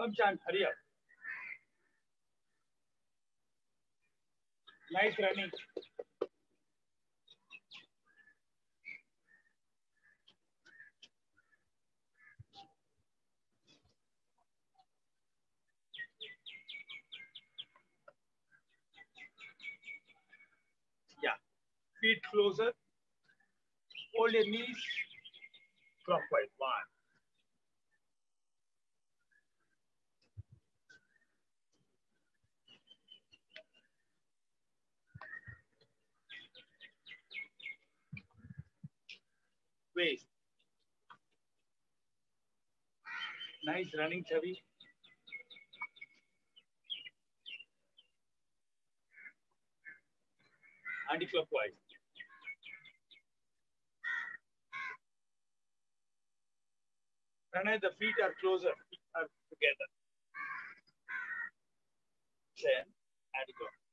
Come, Chan, hurry up. Nice running. Yeah. Feet closer. Hold your knees clockwise. One. Waist. Nice running, Chavi. Anti-clockwise. Pranay, the feet are closer, feet are together. Then, anti-clockwise.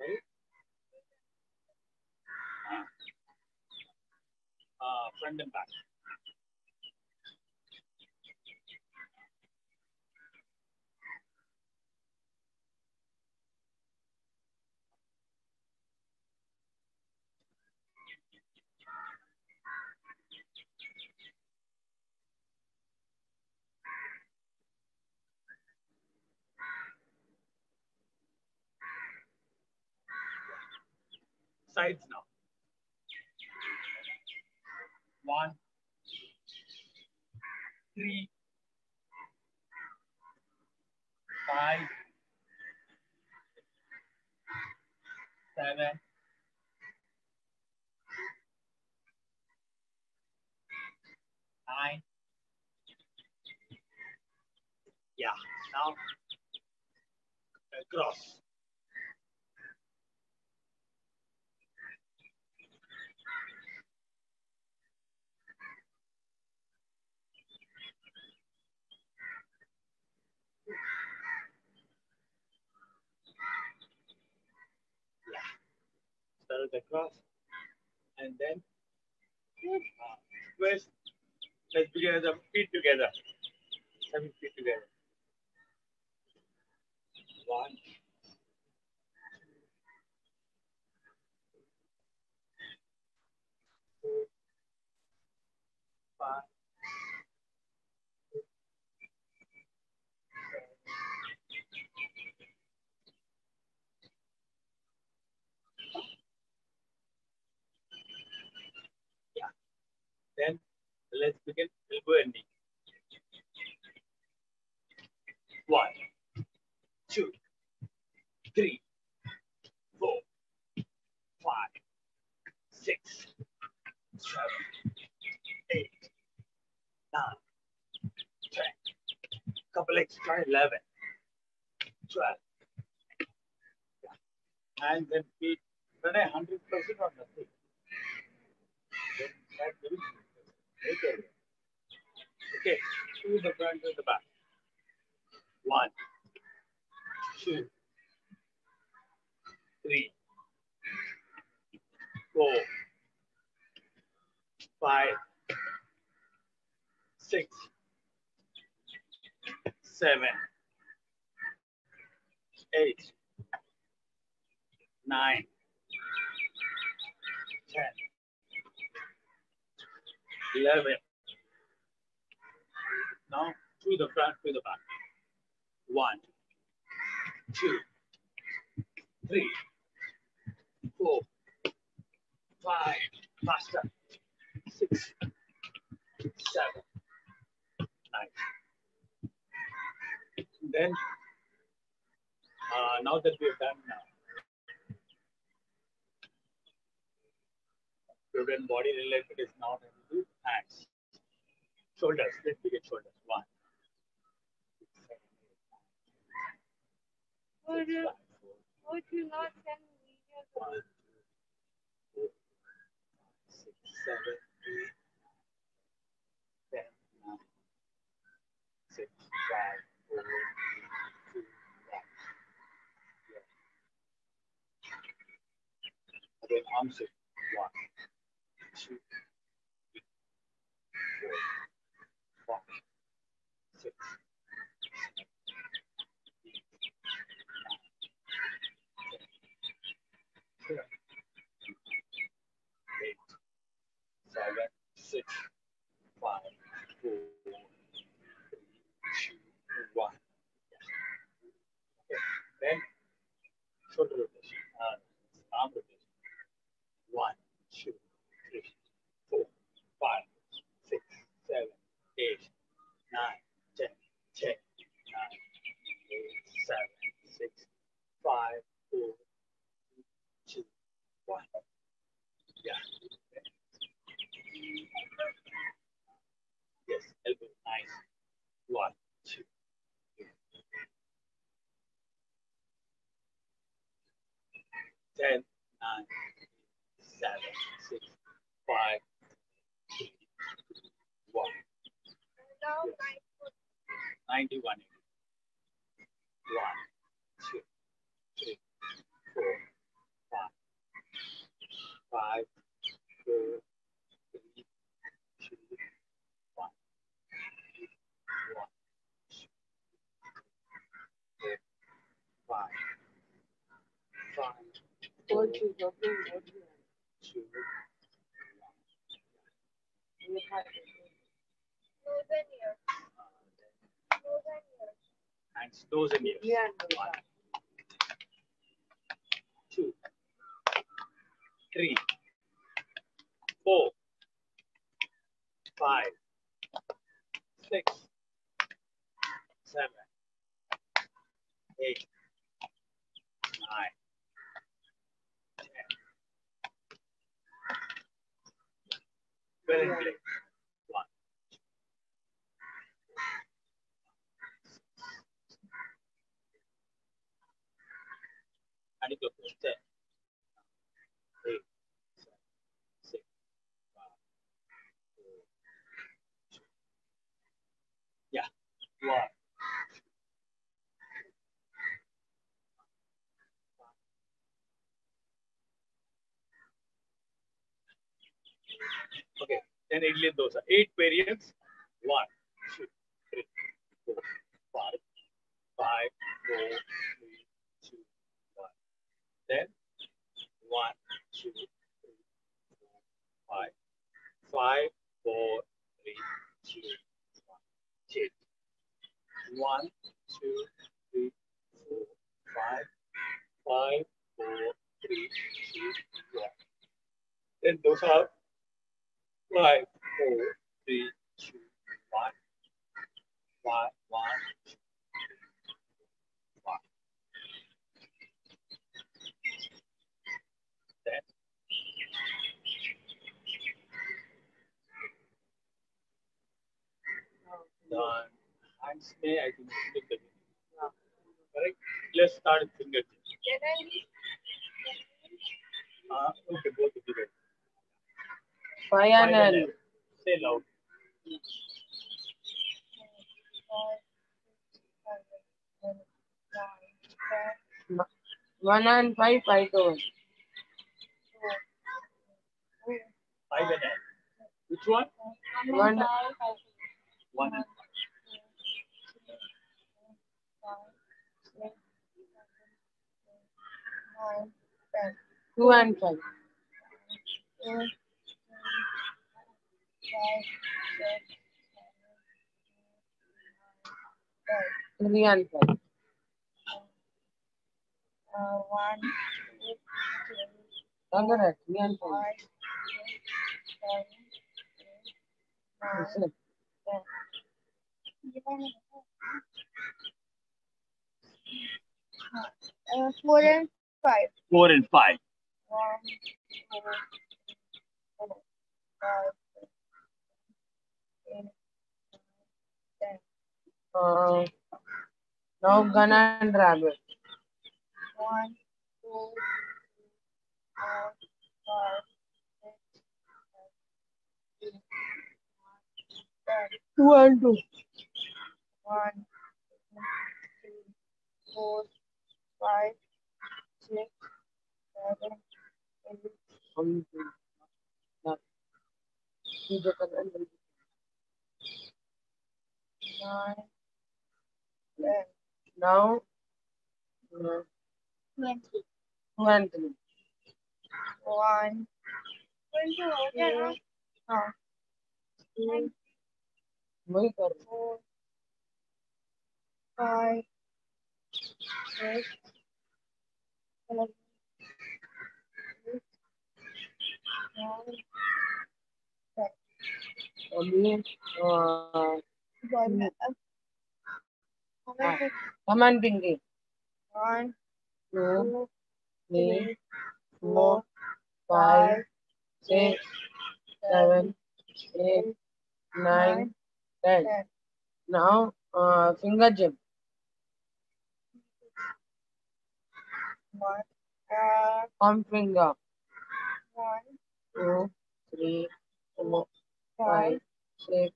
Right? Uh, front and back. Sides now. One, three, five, seven, nine. Yeah, now uh, across. Start across and then uh, twist. Let's begin the feet together. Seven feet together. One. two, Five. Then let's begin elbow and knee. One, two, three, four, five, six, seven, eight, nine, ten. Couple extra, 11, 12. Yeah. And then feet, run a 100% on the feet. Then that it. Okay, to the front, to the back. One, two, three, four, five, six, seven, eight, nine, ten, eleven. Now to the front, to the back. One, two, three, four, five, faster, six, seven, nine. Then, uh, now that we have done now, we've body related is now do hands. Shoulders, let's begin shoulders. One. Would you, would you not send videos of One, two, four, five, six, seven, eight, ten, nine, six, five, four, three, two, one. Yeah. Again, arms. One, two, four, five, six, seven, eight, nine, ten, eight, seven, six, five, four, three, two, one. Okay. Then shoulder rotation, uh, arm rotation. One, two, three, four, five, six, seven, eight, nine, ten, ten, nine, eight, seven, six, five, four, two, one. Yeah. Yes, elbow, nice. One, two, three. Ten, nine, seven, six, five, three, one. Foot. 91. One, two, three, four, five, five, four, three, two, one, one, two, three, four, five, five, four, Go to go to go to. two, You have to Nose and ears. Nose and ears. Hands, nose and. Yeah, no, One, two, three, four, five, six, seven, eight, nine, ten. Well in play. One. And it goes ten, eight, seven, six, five, four, two. Yeah, one. Then idli dosa. Eight variants. One, two, three, four, five, five, four, three, two, one. Then one, two, three, four, five, five, four, three, two, one. Change. One, two, three, four, five, five, four, three, two, one. Then those are five, four, three, two, one. One, one, two, one. Then the hands may I think look at it. Correct? Let's start with fingertips. Uh, okay, both guys. Final. Say loud. One and five, five to one. Five and nine. Which one? One. One and Two and five. Three and five. Uh, one, two, three, Correct. Three and five. five, six, seven, eight, nine, That's ten. Uh, four and five. four and five. One, two, three, four, five, Uh, now gun and rabbit. One, two, three, four, five, six, seven, eight, nine, ten. Two. One, two, three, four, five, six, seven, eight, One, two. Choose a color and repeat. nine, ten, Now, uh, twenty. two and three. One, two, हाँ, two, वही कर four, five, six, seven, eight, nine, ten. अभी one, how many? come on pinky One, two two, three three, four five six seven eight nine ten. Ten. now uh, finger gym One, uh, thumb finger. one, two three four five, five six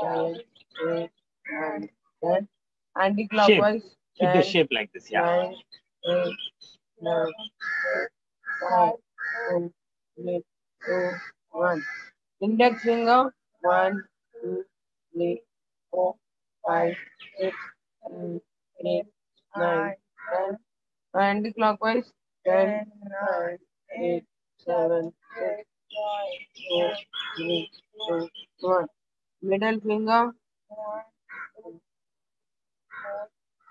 seven seven, eight nine ten anti-clockwise Keep the shape like this. Yeah. nine eight nine five four three two one index finger. One two three four five six seven eight nine ten. Anti-clockwise ten ten, nine eight, eight seven six six, four five, three two one. Middle finger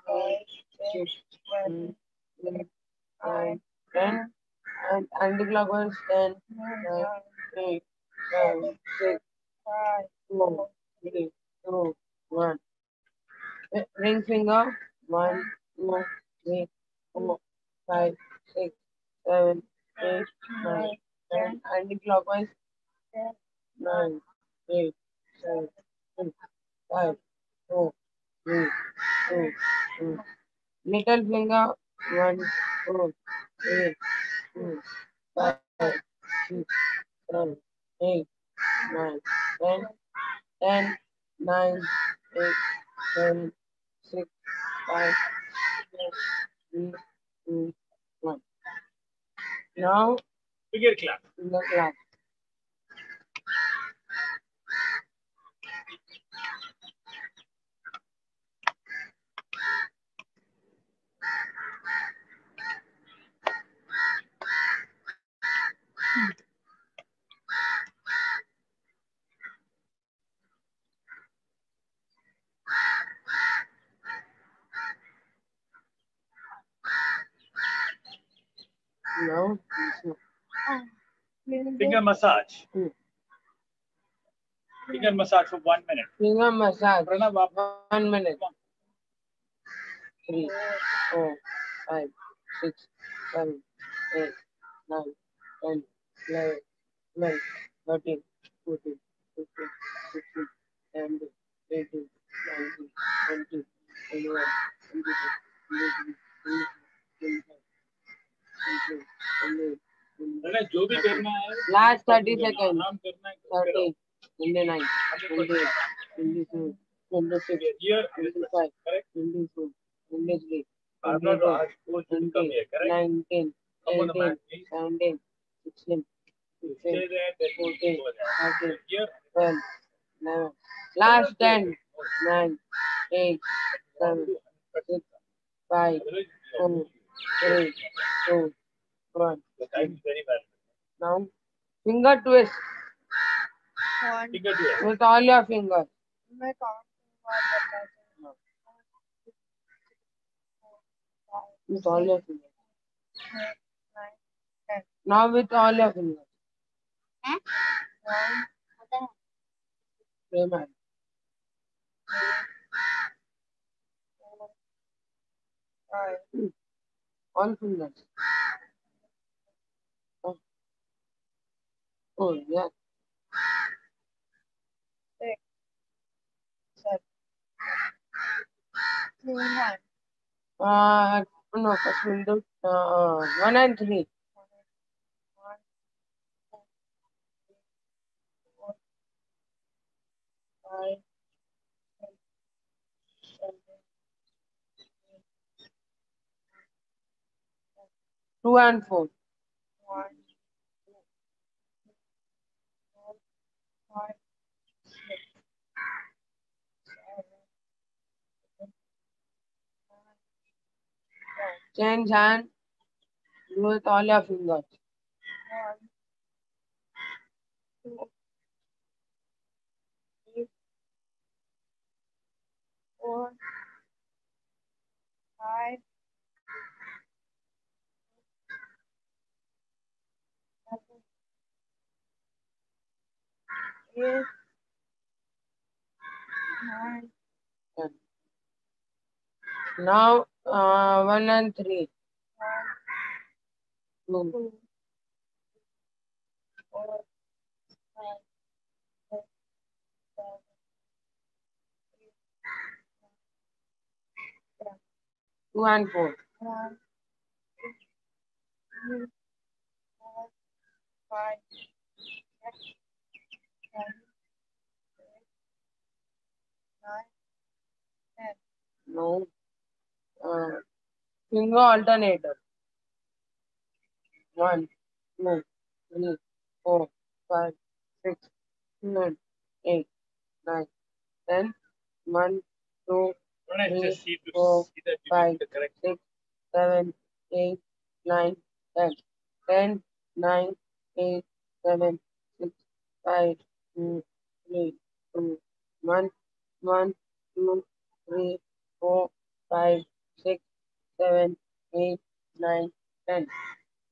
eight nine ten and anti-clockwise ten nine eight seven six five, four three two one ring finger. One two three four five six seven eight nine ten. Anti-clockwise nine eight seven six five four three two two little finger one two three two five six seven eight nine ten. Ten nine eight seven six five four three two one. Now Figure clap. finger clap Finger massage. Hmm. Finger massage for one minute. finger massage Pranav, one minute three four five six seven eight nine ten eleven twelve thirteen fourteen fifteen sixteen seventeen eighteen nineteen twenty twenty-one twenty-two twenty-three twenty-four twenty-five twenty-eight twenty-nine Pranay जो भी करना है last thirty second thirty twenty nine twenty twenty two twenty six twenty five twenty two twenty three twenty four nineteen eighteen seventeen sixteen fourteen thirteen twelve nine last ten nine eight seven six five four three two Stay fifteen, there, then we'll fourteen, go there. thirteen, Here, twelve, eleven. Last ten, nine, eight, seven, six, five, four, three, two, one. the time is very well. Now, finger twist one, Finger to it. with all your fingers. मैं count करूँगा बताते With all your fingers. हैं nine, ten, Now with all your fingers. one, Same hand. four, five, All fingers. Oh yeah. Uh, no, uh, one and three. five, six, seven, and four. one, two, three, four, Change hand. Do with all your fingers. One, two, four, five, seven, eight, nine. Now, uh, one and three. one, Two. two, four, five, six, seven, eight, nine, ten. Two and four. One, two, three, four, five, six, seven, eight, nine, ten. No. Uh, finger alternator. One, two, three, four, five, six, seven, eight, nine, ten. One, two, Three, just see to four, see that you five, make the correct. six, seven, eight, nine, ten. Ten, nine, eight, seven, six, five, two, three, two, one, one, two, three, four, five, six, seven, eight, nine, ten.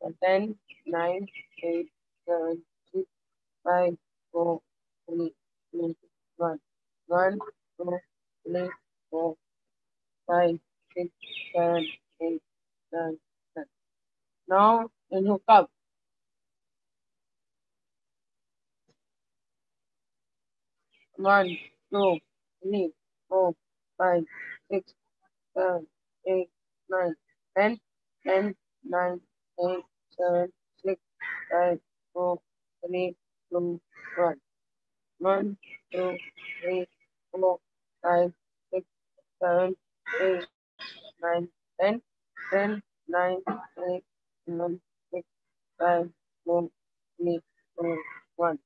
Uh, Ten, nine, eight, seven, six, five, four, three, two, one. One, two, three, four, five, six, seven, eight, nine, ten. Now in hook up. One, two, three, four, five, six, seven, eight, nine, ten, ten, nine, eight, seven, six, five, four, three, two, one. One, two, three, four, five, six, seven, eight, nine, ten, ten, nine, eight, seven, six, five, four, three, two, one.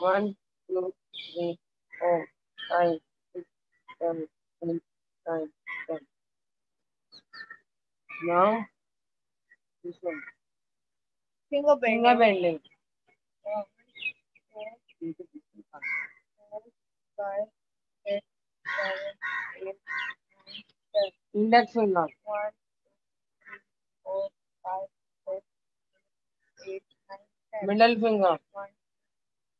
One, two, three, four, five, six, seven, eight, nine, ten. Now, this one. Finger bending. Finger bending. One, two, four, five, six, seven, eight, nine, ten. Index finger. One, two, three, four, five, six, seven, eight, nine, ten. Middle finger. One,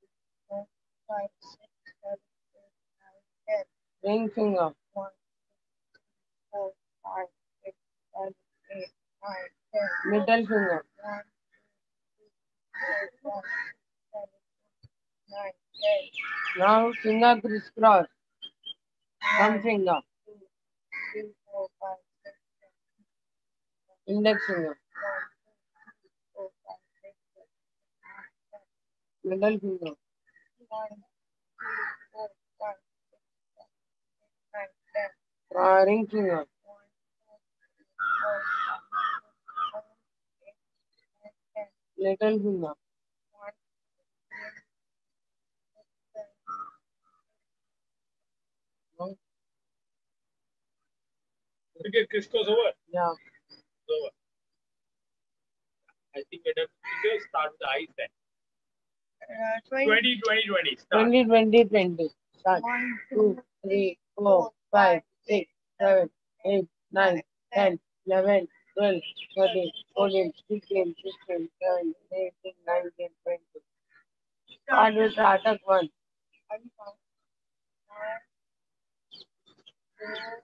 two, four, five, six, seven, eight, nine, ten. Ring finger. One, two, three, four, five, six, seven. Middle finger. Now finger crisscross. Thumb finger. Index finger. Middle finger. Ring finger. One, two, three, four, five, six, seven, eight, nine, ten. Little finger. One, two, three, six, seven, No? Okay, crisscross over. Yeah. It's over. I think better fingers start with the eyes then. uh, twenty. 20, 20, 20. Start. 20, 20, 20. Start. One, Two, three, four, five, six, seven, eight, nine, ten, eleven, twelve, thirteen, fourteen, sixteen, sixteen, seventeen, eighteen, nineteen, twenty. Start with Atak one. One, one, two, five, six, seven, eight,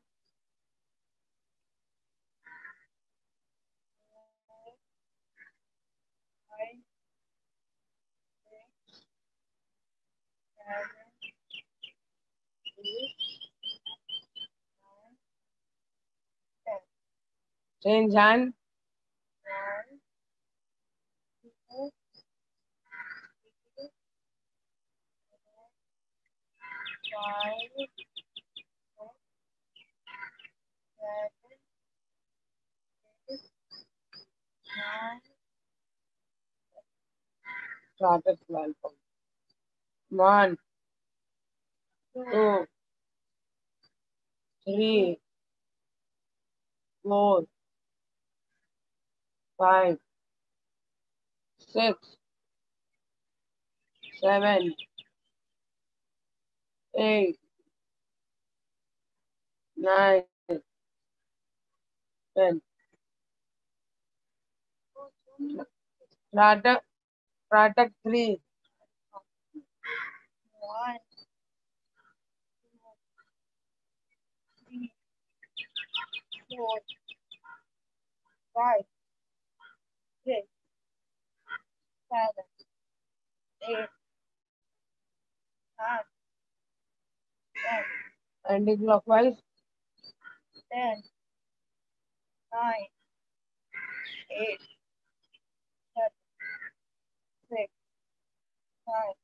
nine, ten. Change hand. One, two, three, four, five, six, seven, eight, nine, Start at twelve. One, two, two, three, four, five, six, seven, eight, nine, ten. Product, product three, six, seven, eight, nine, ten, anti-clockwise, ten, nine, eight, seven, six, five,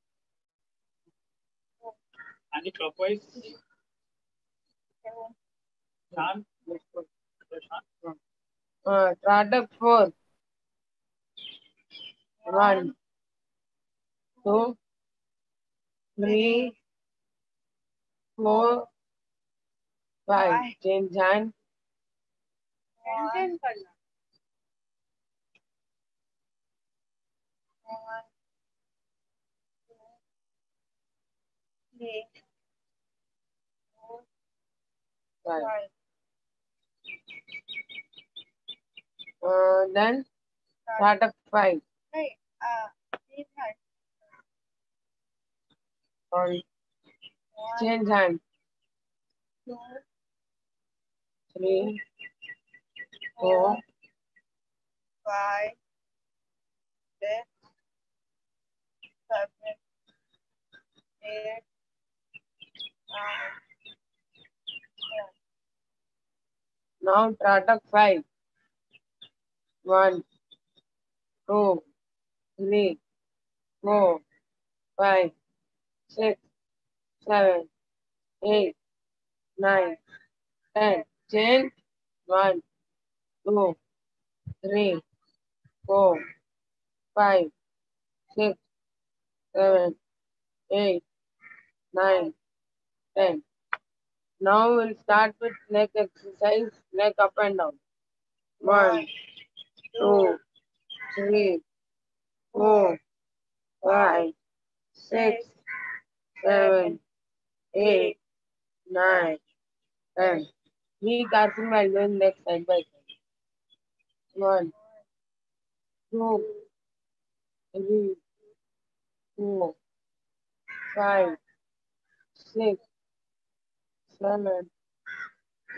Anti-clockwise. seven, Shan. Shan. uh, product four, one, two, three, four, five. Change hand. one, one, two, three, four, Five. five, Uh, then start. product five. Hey, uh, three times. Sorry. One, Change hand. two, Three, four, four, five, six, seven, eight, nine, ten. Now product five. One, two, three, four, five, six, seven, eight, nine, ten. Change. One, two, three, four, five, six, seven, eight, nine, ten. Now we'll start with leg exercise, leg up and down. One, two, three, four, five, six, seven, eight, nine, ten. Be careful while doing leg side by side. One, two, three, four, five, six, seven,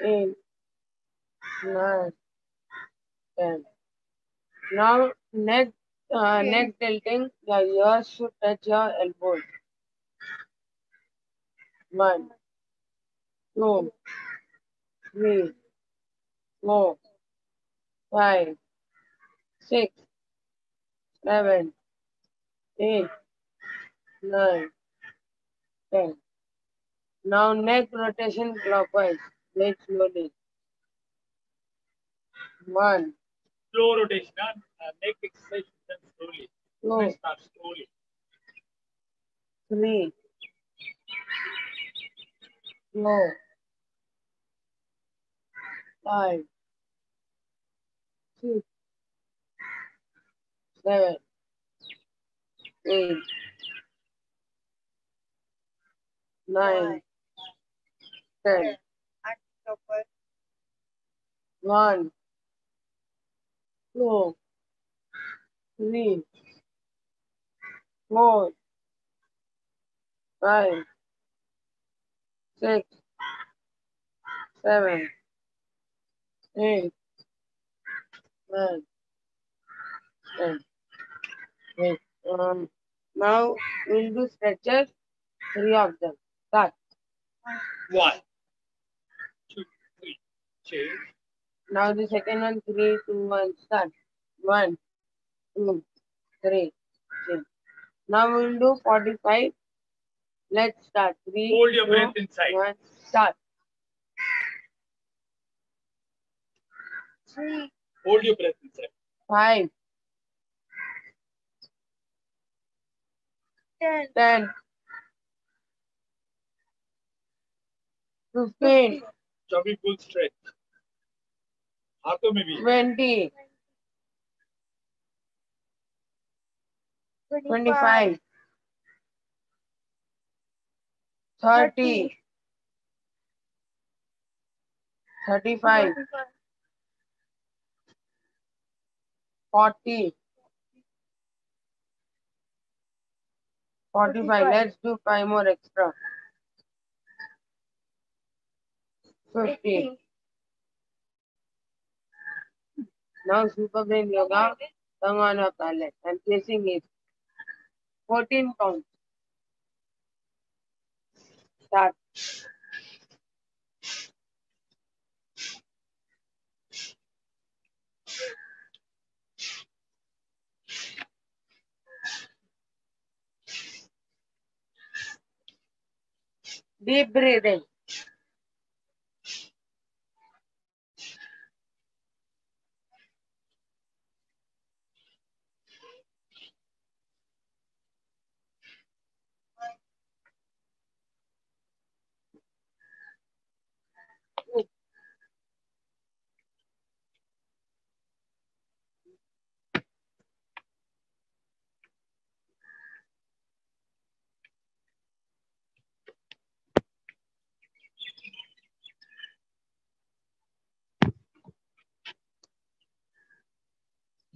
eight, nine, ten. Now neck uh, Okay. neck tilting, your ears should touch your elbows. One, two, three, four, five, six, seven, eight, nine, ten. Now neck rotation clockwise. Wait slowly. One, Slow rotation. huh? Uh, neck exercise slowly. two, Let's start slowly. three, four, five, six, seven, eight, nine, ten. One, two, three, four, five, six, seven, eight, nine, ten. Wait, um, now we'll do stretches, three of them. Start. One, two, three. Change. Now the second one, three, two, one, start. One, two, three, change. Now we'll do 45. Let's start. Three, Hold your two, breath inside. one, start. Three, Hold your breath inside. Five, ten, ten, fifteen, Chubby full stretch. हाथों में भी twenty, 25, 30, 35, 40, 45. Let's do five more extra. 50. Now super brain yoga, tongue on a palate. I'm placing it. 14 counts. Start. Deep breathing.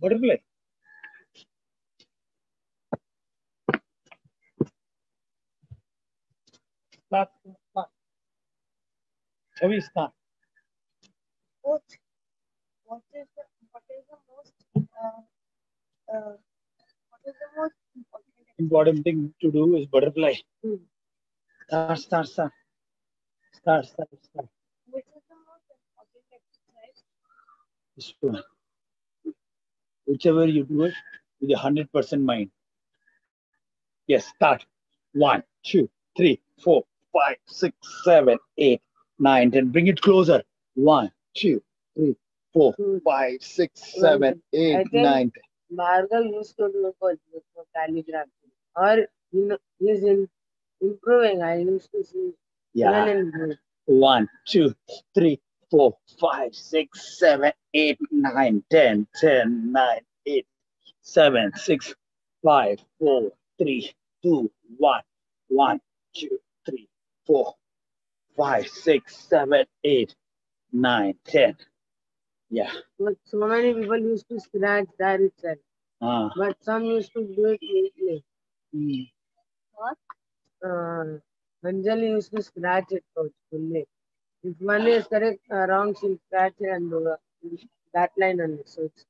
Butterfly. Chavi, start. What, what is the what is the most uh, uh, what is the most important Important thing to do is butterfly. Hmm. Start, start, start. Start, start, start. which is the most important exercise? This one. Whichever you do it with a hundred percent mind. Yes, start. One, two, three, four, five, six, seven, eight, nine, ten. Bring it closer. One, two, three, four, five, six, seven, eight, nine, ten. Bhargav used to do for, for calligraphy. Or you know, he's in, improving. I used to see Yeah. even in group. One, two, three, four, five, six, seven, eight, nine, ten, ten, nine, eight, seven, six, five, four, three, two, one, one, two, three, four, five, six, seven, eight, nine, ten. Yeah. But so many people used to scratch that itself. Ah. But some used to do it neatly. Hmm. What? Uh, Anjali used to scratch it first fully. If one is correct, uh, wrong, she'll scratch it and do a, that line only. So it's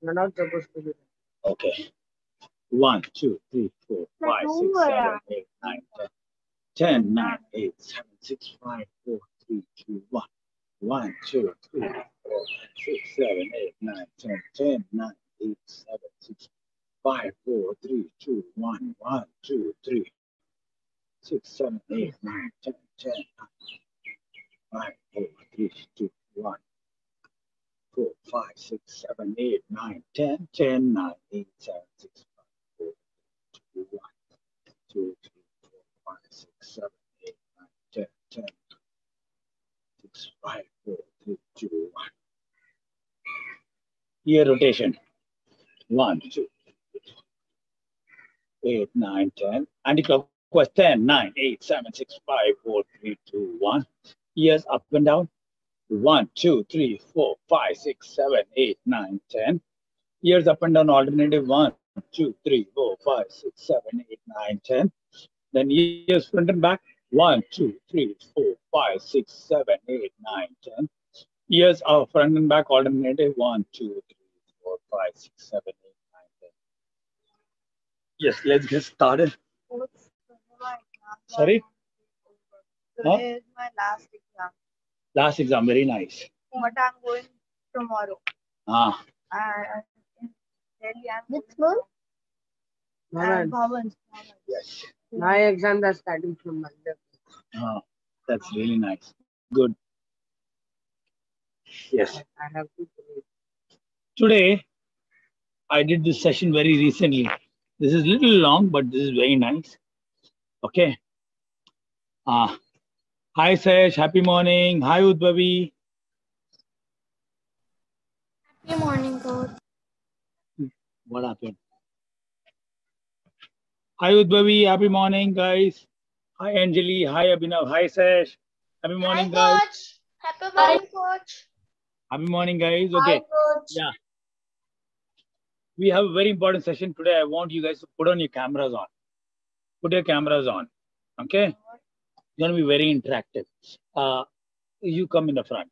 you're not supposed to do that. Okay. One, two, three, four, Like five, six, over, seven, yeah. eight, nine, ten. Ten, nine, eight, seven, six, five, four, three, two, one. One, two, three, four, six, seven, eight, nine, ten. Ten, nine, eight, seven, six, five, four, three, two, one. One, two, three, six, seven, eight, nine, ten. Ten, nine, eight, three, two, one, four, five, six, seven, eight, nine, ten, ten, nine, eight, seven, six, five, four, two, one, two, three, four, five, six, seven, eight, nine, ten, ten, six, five, four, three, two, one. Ear rotation. One, two, eight, nine, ten. Anti-clockwise. 10, 9, 8, 7, 6, 5, 4, 3, 2, 1 years up and down. One, two, three, four, five, six, seven, eight, nine, ten. Years up and down alternative One, two, three, four, five, six, seven, eight, nine, ten. Then years front and back One, two, three, four, five, six, seven, eight, nine, ten. 2, 3, Years front and back alternative One, two, three, four, five, six, seven, eight, nine, ten. Yes, let's get started. Sorry? My? Huh? Is my last exam, Last exam, very nice. but I'm going tomorrow. Ah, I, in Delhi, I'm Which going Bhavan, Bhavan. yes. my exams are starting from Monday. Ah, that's really nice. Good. Yes. I have to pray. Today, I did this session very recently. This is little long, but this is very nice. Okay. Ah, hi Sesh, happy morning. Hi Udbhavi. Happy morning, coach. What happened? Hi Udbhavi, happy morning, guys. Hi Anjali, hi Abhinav, hi Sesh. Happy morning, guys. coach. Happy morning, coach. Happy morning, guys. Okay, coach. yeah. We have a very important session today. I want you guys to put on your cameras on. Put your cameras on. Okay? It's gonna be very interactive. Uh, you come in the front.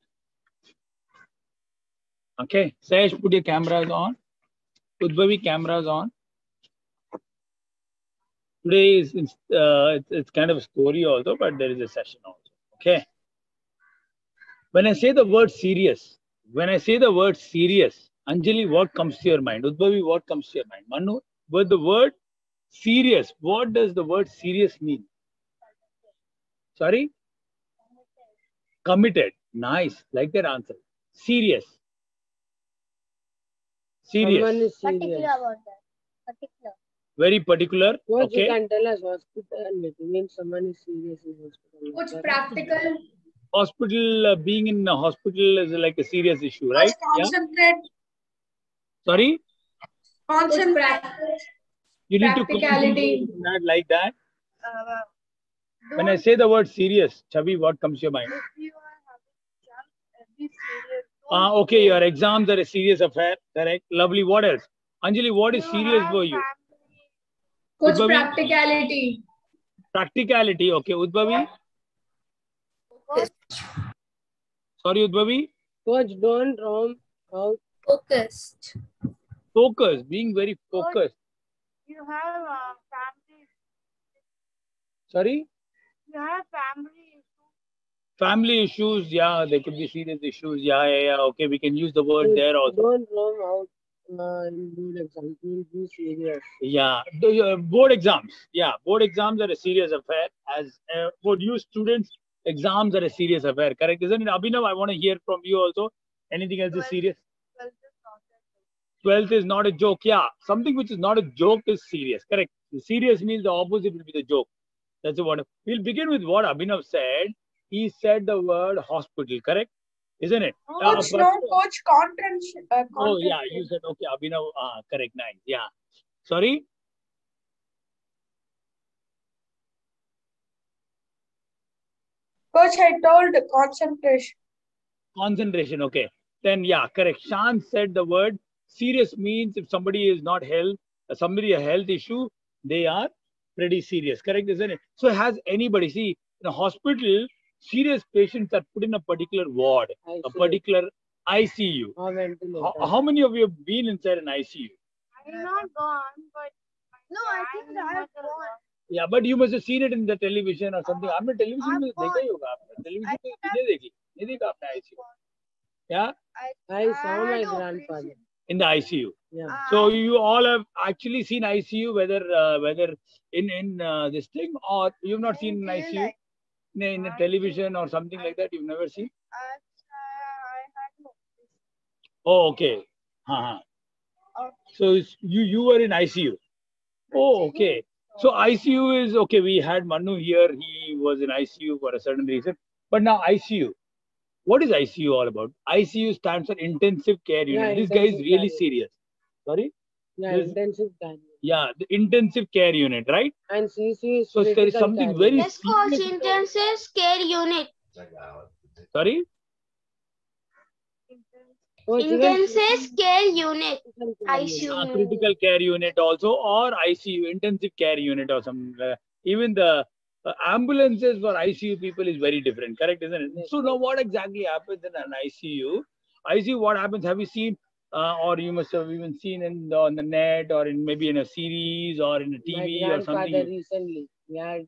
Okay, Sash, put your cameras on. Udbhavi, cameras on. Today is it's, uh, it's, it's kind of a story also, but there is a session also. Okay. When I say the word serious, when I say the word serious, Anjali, what comes to your mind? Udbhavi, what comes to your mind? Manu, with the word serious, what does the word serious mean? Sorry? Committed. Nice. Like that answer. Serious. Serious. Someone is Particular serious. about that. Particular. Very particular. What you Okay. can tell us hospital means someone is serious in hospital. What's practical? Hospital, uh, being in a hospital is like a serious issue, right? Yeah. Concentrate. Sorry? Concentrate. You need to Practicality. concentrate like that. Uh, When I say the word serious, Chavi, what comes to your mind? if you exams, uh. Ah, okay, your exams are a serious affair. Correct. Lovely. What else? Anjali, what is serious for you? family. What's Udbhavi? practicality? Practicality. Okay, Udbhavi. Sorry, Udbhavi. Coach, don't roam out. Focused. Focus. Being very focused. You have uh, family. Sorry. You have family issues. Family issues. Yeah, there could be serious issues. Yeah, yeah, yeah. Okay, we can use the word Coach, there also. Don't roam out uh, in good exams. You'll be serious. Yeah, the uh, board exams. Yeah, board exams are a serious affair. As uh, for you students, exams are a serious affair. Correct, isn't it? Abhinav, I want to hear from you also. Anything else is serious? Well, this not that. 12th is not a joke. Yeah, something which is not a joke is serious. Correct. The serious means the opposite will be the joke. That's the what we'll begin with what Abhinav said. He said the word hospital. Correct, isn't it? Oh, Uh, Coach, but- no, coach, content. Uh, oh yeah, you said okay. Abhinav, ah, correct. Nice. Yeah. Sorry. Coach, I told concentration. concentration okay then yeah correct shan said the word serious means if somebody is not health uh, somebody a health issue they are pretty serious correct isn't it so has anybody see in a hospital serious patients are put in a particular ward I a see. particular icu Or ventilator. how, how many of you have been inside an icu I have not gone, but no, I think I have gone. yeah but you must have seen it in the television or something आपने television I've में देखा gone. ही होगा आपने television I में have- नहीं देखी नहीं देखा आपने icu yeah I, I saw had my a grandfather. operation. in the icu Yeah. Uh, So you all have actually seen ICU, whether uh, whether in in uh, this thing or you've not I seen an ICU like in, a- in a I television or something like that. You've never seen. I, I had no operation. Oh, okay. Uh-huh. So it's- you you were in ICU. Oh, okay. So ICU is okay. We had Manu here. He was in ICU for a certain reason. But now ICU. What is ICU all about? ICU stands for intensive care unit. Yeah, this guy is really care serious. Sorry? Yeah, Yes. intensive care. Yeah, the intensive care unit, right? And CC is So there is something care. very Yes, coach, serious- intensive care unit. Sorry? Intensive care unit. care unit. ICU. uh, critical care unit also or ICU intensive care unit or some uh, even the uh, ambulances for ICU people is very different correct isn't it? Yes. so now what exactly happens in an ICU ICU what happens have you seen uh, or you must have even seen in the, on the net or in maybe in a series or in a My TV or grandfather something? recently, he had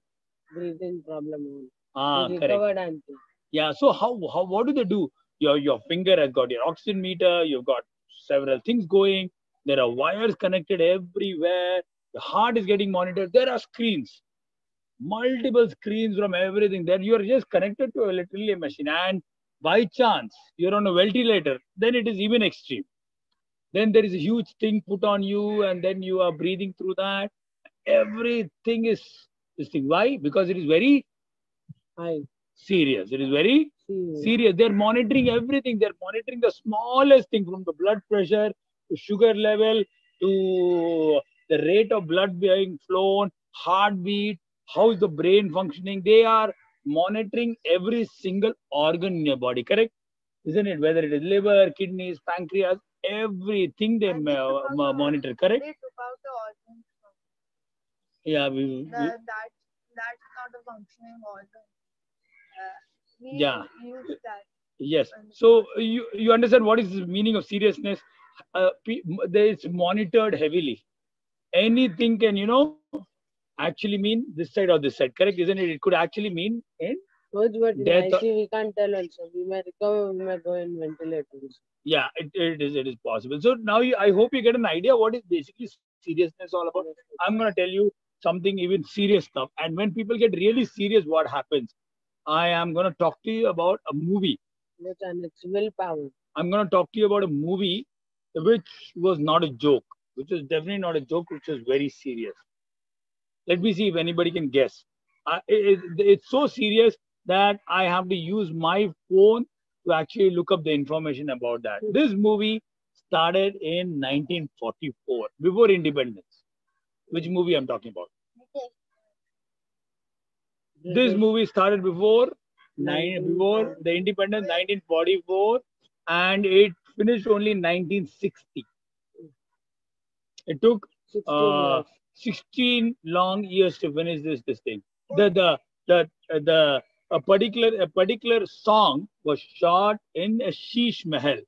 breathing problem. ah correct. yeah so how, how what do they do? Your your finger has got your oxygen meter you've got several things going there are wires connected everywhere the heart is getting monitored there are screens multiple screens from everything there you are just connected to a, literally a machine. And by chance you're on a ventilator then it is even extreme. Then there is a huge thing put on you and then you are breathing through that. Everything is this thing. Why? Because it is very serious. It is very see. serious. They're monitoring everything. They're monitoring the smallest thing from the blood pressure to sugar level to the rate of blood being flown, heartbeat, how's the brain functioning. They are monitoring every single organ in your body, correct? Isn't it? Whether it is liver, kidneys, pancreas, everything they ma- ma- the- monitor, correct? They took out the organs Yeah, we, we- that. That that's not a functioning organ. Uh, Yeah. Yes. So you you understand what is the meaning of seriousness? Uh, pe- m- there is monitored heavily. Anything can you know actually mean this side or this side. Correct, isn't it? It could actually mean in Both, but Death- ICU we can't tell also. We may recover, we may go in ventilators. yeah. It, it is it is possible. So now you, I hope you get an idea what is basically seriousness all about. I'm gonna tell you something even serious stuff. And when people get really serious, what happens? I am gonna talk to you about a movie. Yes, and it's willpower. I'm going to talk to you about a movie which was not a joke, which was definitely not a joke, which was very serious. Let me see if anybody can guess. I, it, it's so serious that I have to use my phone to actually look up the information about that. This movie started in 1944, before independence. Which movie I'm talking about? This movie started before nine, before the independence, 1944, and it finished only in 1960. It took 16 uh. 16 long years to finish this this thing. The the the the a particular a particular song was shot in a Sheesh Mahal.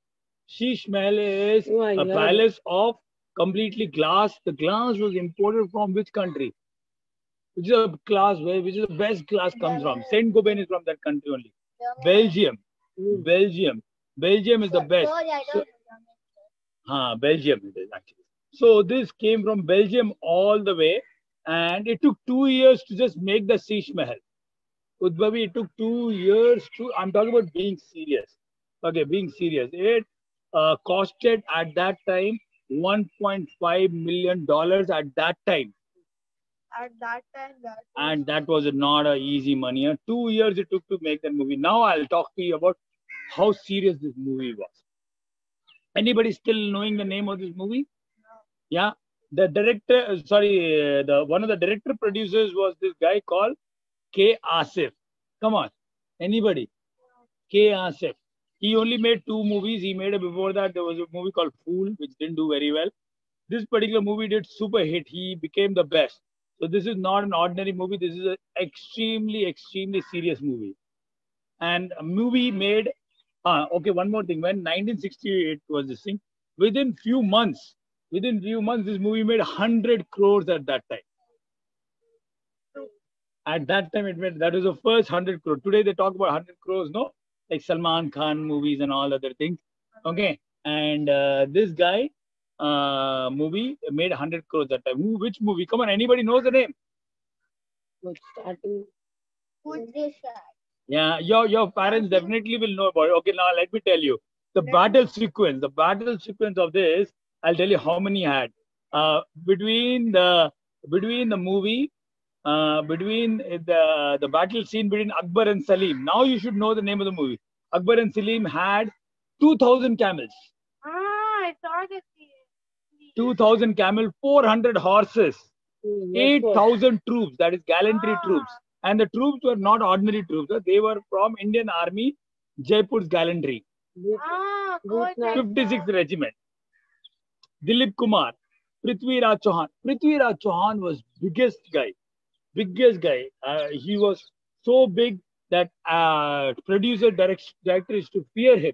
Sheesh Mahal is Oh a palace of completely glass. The glass was imported from which country? Which is a glass where which is the best glass comes from? Saint Gobain is from that country only. Belgium. Mm. Belgium. Belgium is the best. So- Huh, Belgium it is actually. So this came from Belgium all the way, and it took two years to just make the Sheesh Mahal. Udbhavi, it took two years to. I'm talking about being serious. Okay, being serious. It uh, costed at that time 1.5 million dollars at that time, At that time, that and that was not a easy money. Uh, Two years it took to make that movie. Now I'll talk to you about how serious this movie was. Anybody still knowing the name of this movie? Yeah, the director, uh, sorry, uh, the one of the director producers was this guy called K. Asif. Come on, anybody? K. Asif. He only made two movies. He made before that there was a movie called Phool, which didn't do very well. This particular movie did super hit. He became the best. So this is not an ordinary movie. This is an extremely, extremely serious movie. And a movie made. Uh, okay, one more thing. When 1968 was this thing, within few months, within few months, this movie made 100 crores at that time. At that time, it made that was the first 100 crore. Today, they talk about 100 crores, no? Like Salman Khan movies and all other things. Okay. And uh, this guy uh, movie made 100 crores that time. Who, which movie? Come on, anybody knows the name? But starting Who's this guy? Yeah, your your parents definitely will know about it. Okay, now let me tell you the battle sequence. The battle sequence of this, I'll tell you how many had. Uh, between the between the movie, uh, between the the battle scene between Akbar and Salim. Now you should know the name of the movie. Akbar and Salim had two thousand camels, Ah, I saw this. two thousand camel, four hundred horses, eight yes, thousand troops. That is gallantry Ah. troops. And the troops were not ordinary troops. They were from Indian Army, Jaipur's gallantry. This- Ah, Good good. night. 56th Regiment. Dilip Kumar, Prithvi Raj Chauhan. Prithvi Raj Chauhan was biggest guy, biggest guy. Uh, he was so big that uh, producer direct, director used to fear him.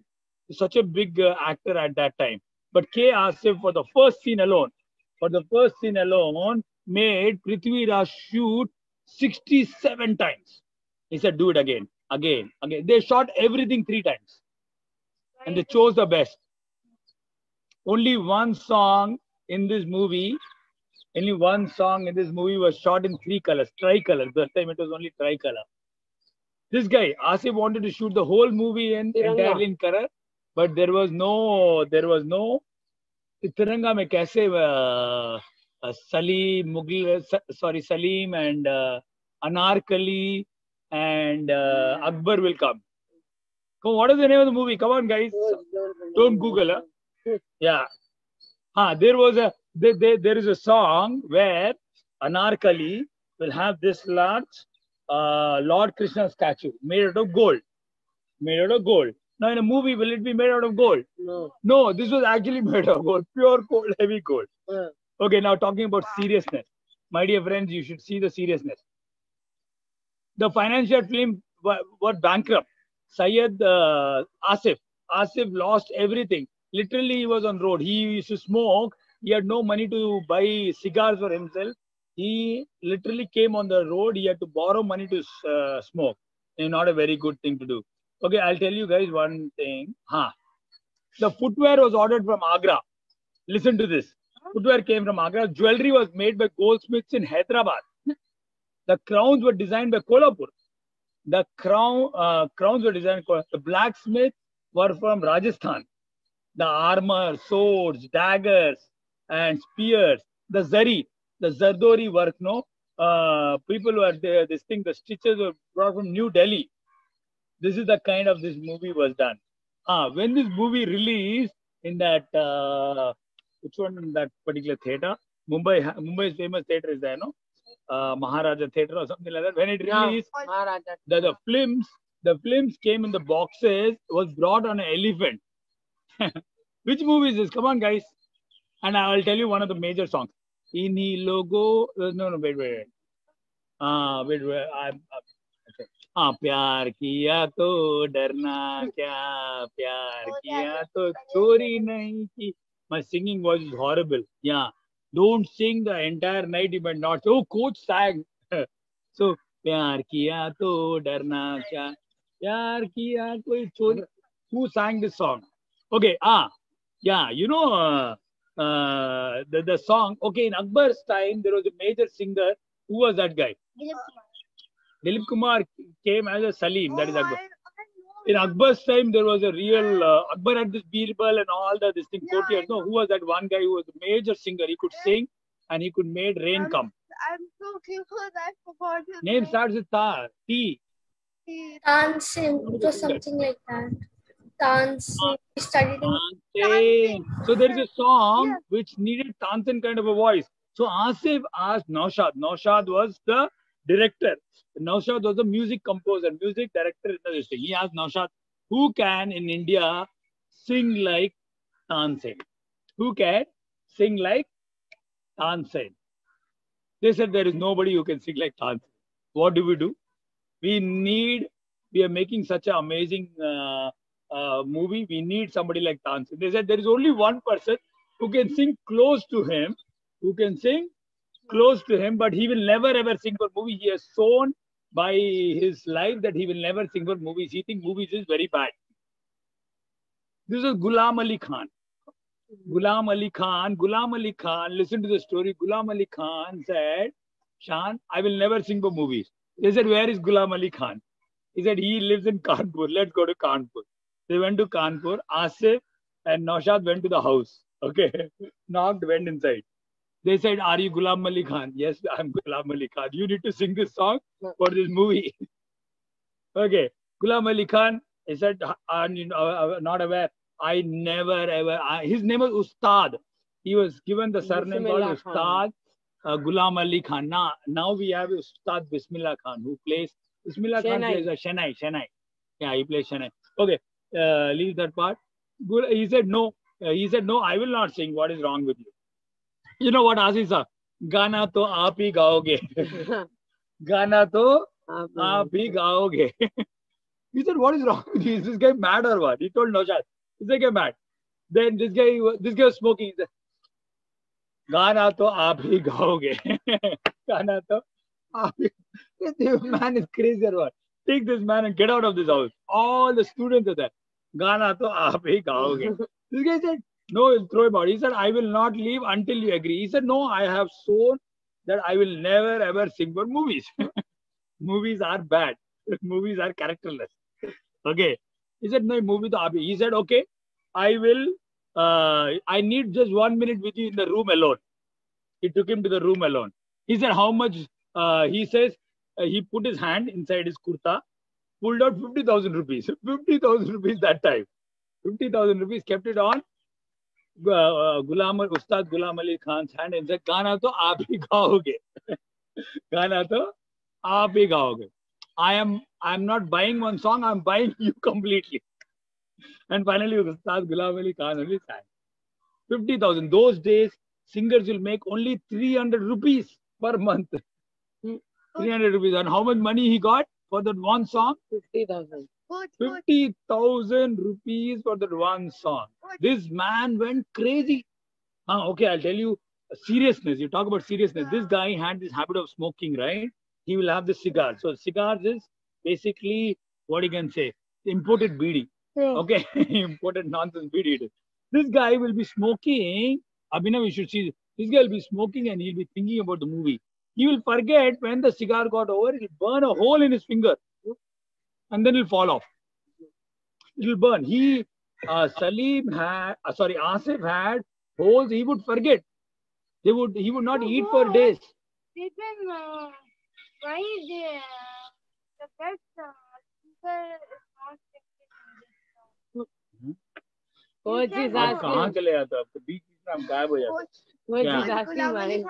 Such a big uh, actor at that time. But K. Asif for the first scene alone, for the first scene alone, made Prithvi Raj shoot 67 times. He said, do it again, again, again. They shot everything three times and they chose the best Only one song in this movie, only one song in this movie was shot in three colors, tricolor. That time it was only tricolor. This guy, Asif wanted to shoot the whole movie in Tiranga. entirely in color, but there was no, there was no. Tiranga में कैसे uh, uh, Salim, Mughal, uh, sorry, Salim and uh, Anarkali and uh, Akbar will come. Come, on, what is the name of the movie? Come on, guys. those don't Don't remember. Google, huh? Yeah. Huh, there was a there, there, there is a song where Anarkali will have this large uh, Lord Krishna statue made out of gold. Made out of gold. Now, in a movie, will it be made out of gold? No. No, this was actually made out of gold, pure gold, heavy gold. Uh, Okay, now talking about seriousness. My dear friends, you should see the seriousness. The financial film was bankrupt. Syed uh, Asif, Asif lost everything. Literally, he was on road. He used to smoke. He had no money to buy cigars for himself. He literally came on the road. He had to borrow money to uh, smoke. And not a very good thing to do. Okay, I'll tell you guys one thing. Huh. The footwear was ordered from Agra. Listen to this. Footwear came from Agra. Jewelry was made by goldsmiths in Hyderabad. The crowns were designed by Kolhapur. The crown uh, crowns were designed. by- The blacksmiths were from Rajasthan. The armor, swords, daggers, and spears. The zari, the zardozi work. No, uh, people were there. This thing, the stitches were brought from New Delhi. This is the kind of this movie was done. Ah, when this movie released in that uh, which one in that particular theater? Mumbai, Mumbai's famous theater is there, no? Uh, Maharaja Theater or something like that. When it released, Maharaja. the, the films, the films came in the boxes, was brought on an elephant. Which movie is this? Come on, guys. And I will tell you one of the major songs. Ini logo. uh, No, no, wait, wait, wait. Ah, wait, wait. I'm, okay. हाँ प्यार किया तो डरना क्या प्यार किया तो चोरी नहीं की my singing voice is horrible yeah don't sing the entire night you might not oh coach sang so प्यार किया तो डरना क्या प्यार किया कोई चोरी who sang this song okay ah yeah you know uh, uh, the, the song okay in akbar's time there was a major singer who was that guy Dilip Kumar came as a Salim, that is Akbar. In Akbar's time, there was a real uh, Akbar had this Birbal and all the this thing Yeah, courtiers. No, who was that one guy who was a major singer? He could sing and he could make rain Um, come. I'm so close. I forgot his Name starts with Ta, T. He- Tansen. It was something like that. Tansen. We studied in Tansen. So there is a song Yeah. which needed Tansen kind of a voice. So Asif asked Naushad. Naushad was the director. Naushad was the music composer, music director in this thing. He asked Naushad, who can in India sing like Tansen? Who can sing like Tansen? They said there is nobody who can sing like Tansen. What do we do? We need, we are making such an amazing uh, uh, movie, we need somebody like Tansen. They said there is only one person who can sing close to him, who can sing close to him, but he will never ever sing for movie. He has shown by his life that he will never sing for movies. He thinks movies is very bad. This is Ghulam Ali Khan. Ghulam Ali Khan, Ghulam Ali Khan, listen to the story. Ghulam Ali Khan said, Shan, I will never sing for movies. They said, Where is Ghulam Ali Khan? He said, He lives in Kanpur. Let's go to Kanpur. They went to Kanpur. Asif and Naushad went to the house. Okay. Knocked, went inside. They said, Are you Gulam Ali Khan? Yes, I'm Gulam Ali Khan. You need to sing this song for this movie. okay. Gulam Ali Khan, he said, uh, not aware? I never ever. I, his name was Ustad. He was given the surname called. Ustad uh, Ghulam Ali Khan. Now, now we have Ustad Bismillah Khan who plays. Bismillah Khan plays a Shanai. Shanai. Yeah, he plays Shanai. Okay, uh, leave that part. Gul- He said, No. Uh, he said, No, I will not sing. What is wrong with you? You know what, Aziz sir? तो आप ही गाओगे गाना तो आप आप ही गाओगे he said what is wrong with you is this guy mad or what he told Naushad is this guy mad then this guy this guy was smoking he said गाना तो आप ही गाओगे गाना तो आप ही this man is crazy or what take this man and get out of this house all the students are there गाना तो आप ही गाओगे। No throw about sir I will not leave until you agree sir no I have sworn that I will never ever sing for movies movies are bad movies are characterless okay he said no movie तो आप ही said okay I will I need just one minute with you in the room alone he took him to the room alone he said how much he says he put his hand inside his kurta pulled out 50,000 rupees. 50,000 rupees that time. 50,000 rupees kept it on uh, Gulam, Ustad Gulam Ali Khan's hand and said, Gana to aap hi gaoge. Gana to aap hi gaoge. I am I'm not buying one song, I'm buying you completely. And finally, Ustad Gulam Ali Khan only sang. 50,000. Those days, singers will make only 300 rupees per month. 300 rupees. And how much money he got? For that one song? Fifty thousand. Coach, coach, 50,000 rupees for that one song. This man went crazy. Ah, okay, I'll tell you seriousness. You talk about seriousness. This guy had this habit of smoking, right? He will have the cigar. So cigars is basically what you can say imported BD. Okay, imported nonsense BD. This guy will be smoking. Abhinav, you should see. This guy will be smoking and he'll be thinking about the movie. He will forget when the cigar got over. He'll burn a hole in his finger, and then it'll fall off. It'll burn. He, uh, Salim had, uh, sorry, Asif had holes. He would forget. They would. He would not eat for days. they can uh, why the the best uh, speaker is not taking Coach is आप कहाँ asking. चले जाते हो आपको बीच बीच में हम गायब हो जाते हैं. Coach Coach Yeah. is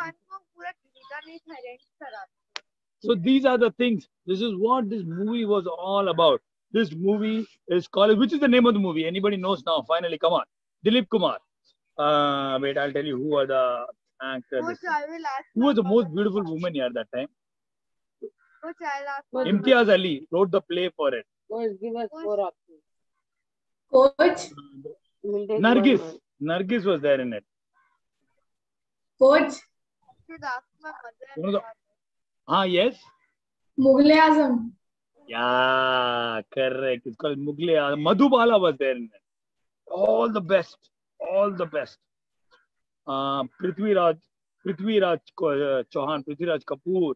so these are the things. This is what this movie was all about. This movie is called, which is the name of the movie? Anybody knows now? Finally, come on. Dilip Kumar. Uh, wait, I'll tell you who are the actors. Coach, who was the most beautiful woman here at that time? Coach, Imtiaz Ali wrote the play for it. Coach, give us four options. Coach? Nargis. Nargis was there in it. Coach? Should ask my mother and One of the- father. Ah, yes. Mughal Azam, Yeah, correct. It's called Mughal. Azam. Madhubala was there in it. All the best. All the best. Uh, Prithviraj, Prithviraj Ko- uh, Chauhan, Prithviraj Kapoor,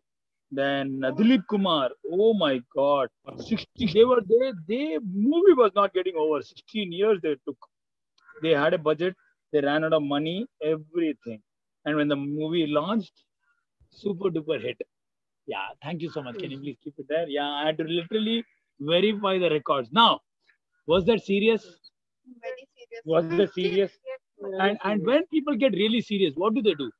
then uh, Dilip Kumar. Oh my God. 60, they were there. They movie was not getting over. 16 years they took. They had a budget. They ran out of money, everything. And when the movie launched, super duper hit. Yeah, thank you so much. Can you please keep it there? Yeah, I had to literally verify the records. Now, was that serious? Very serious. Was that serious? And and when people get really serious, what do they do?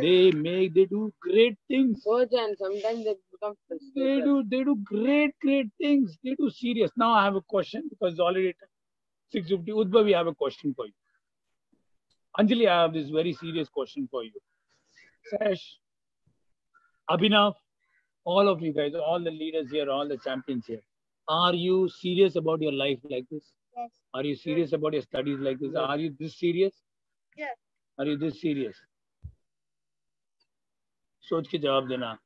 They make they do great things. Coach, and sometimes they become They do they do great great things. They do serious. Now I have a question because it's already six fifty. Udbha, we have a question for you. Anjali, I have this very serious question for you. Sash, Abhinav, all of you guys, all the leaders here, all the champions here. Are you serious about your life like this? Yes. Are you serious about your studies like this? Are you this serious? Yes. Are you this serious? सोच के जवाब देना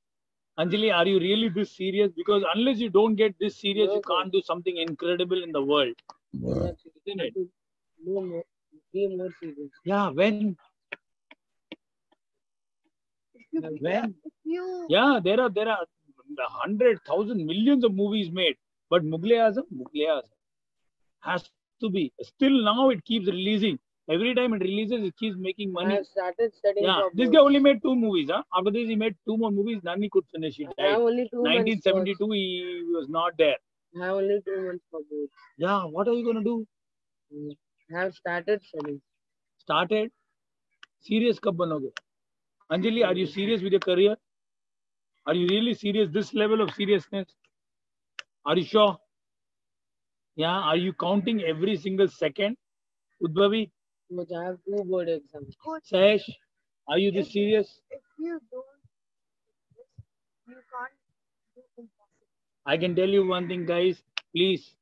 Anjali, are you really this serious? Because unless you don't get this serious, No, you can't do something incredible in the world. Yes. Isn't it? No more. Be more serious. Yeah, when? When? you Yeah, there are there are hundred thousand millions of movies made, but Mughal Azam, Mughal Azam has to be. Still now it keeps releasing. Every time it releases, it keeps making I money. have started studying. Yeah, this board. guy only made two movies. Huh? After this, he made two more movies. None he could finish. He I have only two months. 1972, he was not there. I have only two months for. Yeah, what are you gonna do? I have started studying. Started. Serious कब बनोगे? Anjali, are you serious with your career? Are you really serious? This level of seriousness? Are you sure? Yeah. Are you counting every single second? Udbhavi, Coach, I have two board exams. Sash, are you this if, serious? if you don't you can't do impossible. I can tell you one thing, guys. Please,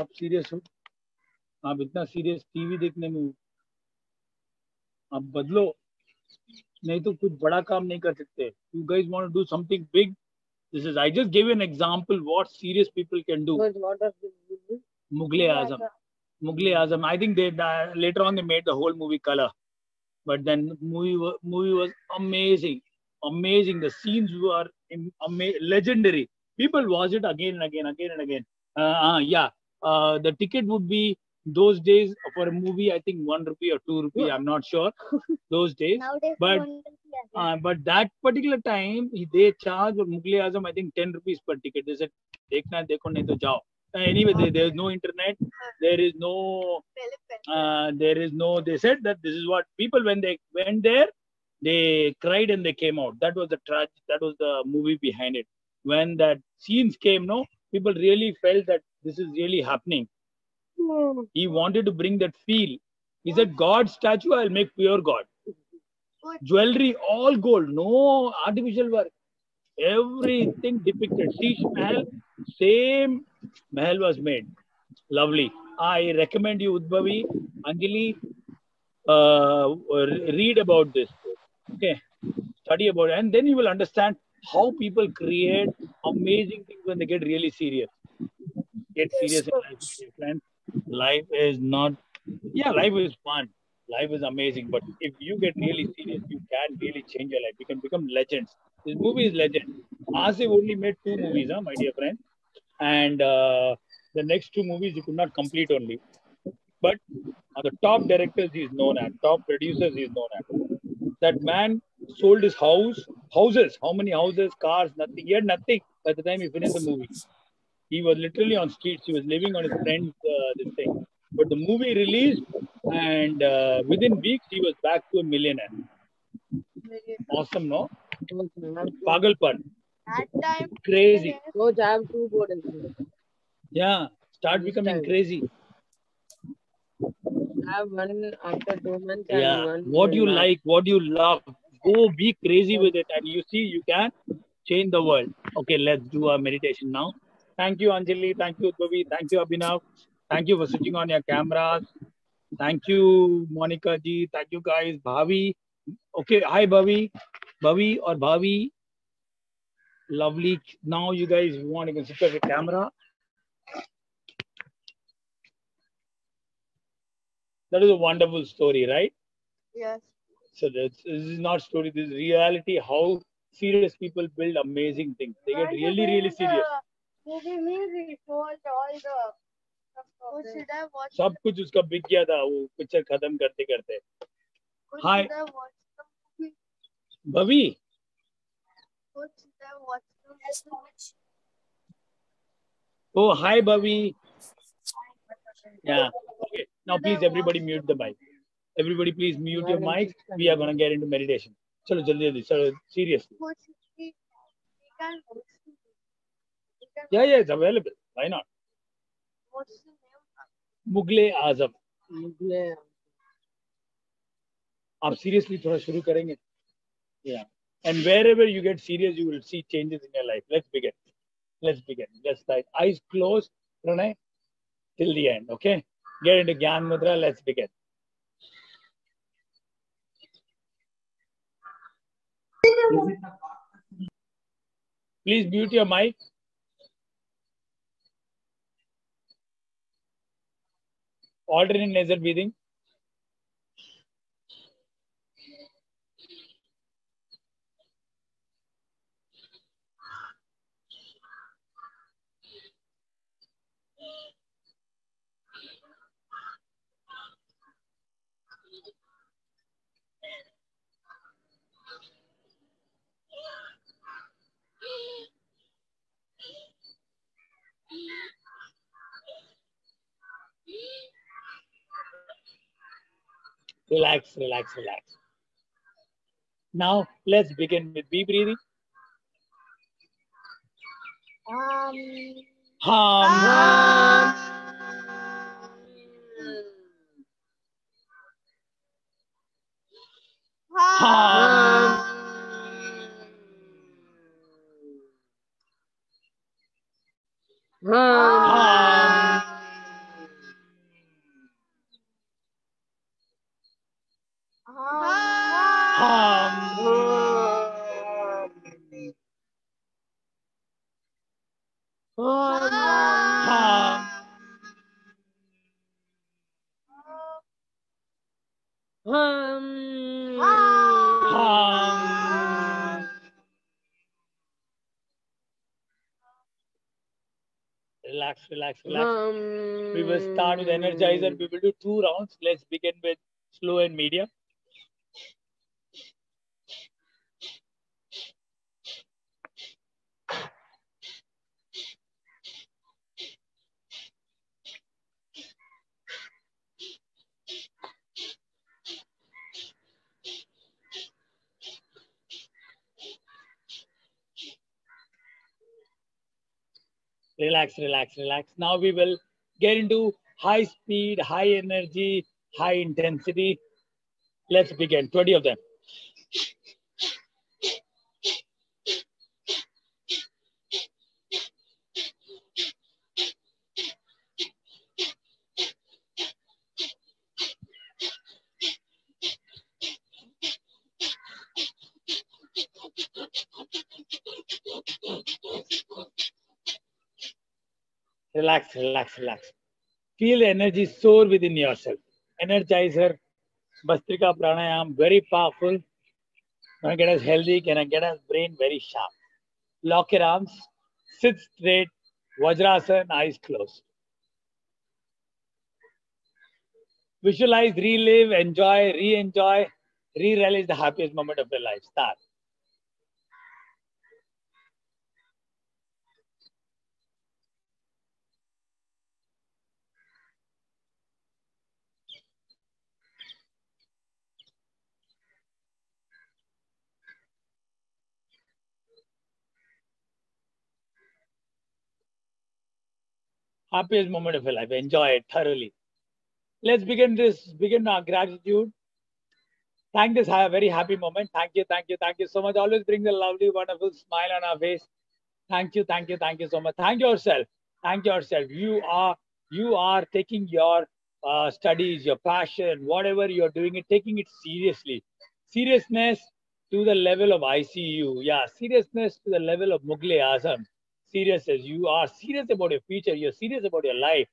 आप serious हो आप इतना serious TV देखने में आप बदलो। नहीं तो कुछ बड़ा काम नहीं कर सकते। You guys want do something big this is I just give an example what serious people can do Mughal-e Azam. Mughal-e Azam I think they later on they made the whole movie colour but then movie movie was amazing amazing the scenes you are legendary people was it again again again and again yeah the ticket would be those days for a movie i think one rupee or two rupee i'm not sure. Those days. Nowadays, but uh, but that particular time they charge for mughal azam i think 10 rupees per ticket. They said dekhna dekho nahi to jao. Uh, anyway there is no internet. There is no uh, there is no they said that this is what people when they went there they cried and they came out. That was the tragic that was the movie behind it. When that scenes came no people really felt that this is really happening. He wanted to bring that feel. He said, God statue, I'll make pure God. Jewelry, all gold, no artificial work. Everything depicted. Teach Mahal, same Mahal was made. Lovely. I recommend you, Udbhavi, Anjali, uh, read about this. Okay. Study about it. And then you will understand how people create amazing things when they get really serious. Get serious in life, friends. Life is not, yeah, life is fun. Life is amazing. But if you get really serious, you can really change your life. You can become legends. This movie is legend. Asif only made two movies, huh, my dear friend. And uh, the next two movies you could not complete only. But the top directors he is known at, top producers he is known at. That man sold his house, houses, how many houses, cars, nothing. He had nothing by the time he finished the movie. He was literally on streets. He was living on his friend's uh, this thing. But the movie released, and uh, within weeks he was back to a millionaire. Awesome, no? Pagalpan, That time, crazy. Coach, I have two board. Yeah, start becoming crazy. I have one after two months Yeah, one what you now. like, what you love, go be crazy with it, and you see you can change the world. Okay, let's do a meditation now. Thank you, Anjali. Thank you, Udbhavi. Thank you, Abhinav. Thank you for switching on your cameras. Thank you, Monica ji. Thank you, guys. Bhavi. Okay, hi, Bhavi. Bhavi or Bhavi. Lovely. Now, you guys, if you want, you can switch off your camera. That is a wonderful story, right? yes. So this, this is not story, this is reality. How serious people build amazing things. They get really, really serious. सब कुछ उसका बिक गया था वो picture खत्म करते करते। हाय भवी। ओ hi oh, Bhavi. Yeah okay now please everybody mute the mic everybody please mute your mic we are gonna get into meditation चलो जल्दी जल्दी चलो seriously yeah yeah it's available why not What's the name? Mughal e Azam Mughal e आप seriously थोड़ा शुरू करेंगे yeah and wherever you get serious you will see changes in your life let's begin let's begin let's start eyes closed pranay till the end okay get into gyan mudra let's begin please mute your mic alternate nasal breathing relax relax relax. Now let's begin with deep breathing. Um. hum hum hum hum. Hum hum relax relax. Relax we will start with energizer. We will do two rounds. Let's begin with slow and medium Relax, relax, relax. Now we will get into high speed, high energy, high intensity. Let's begin. 20 of them. Relax, relax, relax. Feel energy soar within yourself. Energizer, Bhastrika Pranayam, very powerful. Gonna get us healthy, gonna get us brain very sharp. Lock your arms, sit straight, Vajrasana, eyes closed. Visualize, relive, enjoy, re enjoy, re relish the happiest moment of your life. Start. Happiest moment of your life. Enjoy it thoroughly. Let's begin this, begin our gratitude. Thank this very happy moment. Thank you, thank you, thank you so much. Always bring the lovely, wonderful smile on our face. Thank you, thank you, thank you so much. Thank yourself. Thank yourself. You are you are taking your uh, studies, your passion, whatever you're doing it, taking it seriously. Seriousness to the level of ICU. Yeah, seriousness to the level of Mughal Azam serious as you are serious about your future you're serious about your life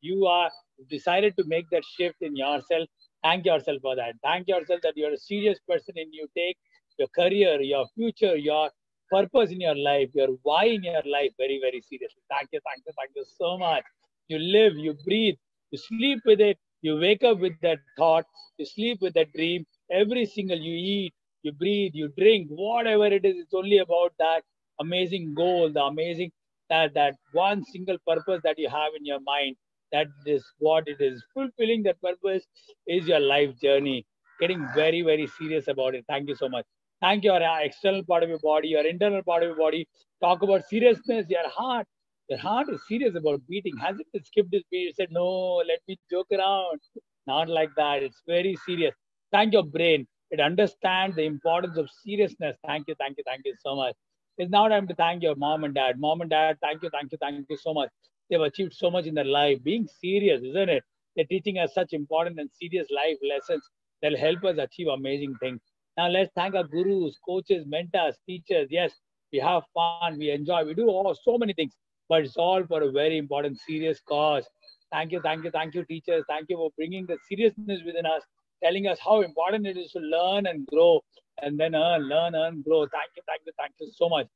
you are decided to make that shift in yourself thank yourself for that. Thank yourself that you're a serious person and you take your career your future your purpose in your life your why in your life very very seriously. Thank you thank you thank you so much. You live you breathe you sleep with it you wake up with that thought you sleep with that dream. Every single you eat you breathe you drink whatever it is it's only about that amazing goal, the amazing that that one single purpose that you have in your mind. That is what it is. Fulfilling that purpose is your life journey. Getting very, very serious about it. Thank you so much. Thank your external part of your body, your internal part of your body. Talk about seriousness, your heart. Your heart is serious about beating. Has it skipped this beat? It said, no, let me joke around. Not like that. It's very serious. Thank your brain. It understands the importance of seriousness. Thank you, thank you, thank you so much. It's now time to thank your mom and dad. Mom and dad, thank you, thank you, thank you so much. They've achieved so much in their life. Being serious, isn't it? They're teaching us such important and serious life lessons that'll help us achieve amazing things. Now let's thank our gurus, coaches, mentors, teachers. Yes, we have fun, we enjoy, we do all so many things, but it's all for a very important, serious cause. Thank you, thank you, thank you, teachers. Thank you for bringing the seriousness within us, telling us how important it is to learn and grow and then earn, learn, earn, grow. Thank you, thank you, thank you so much.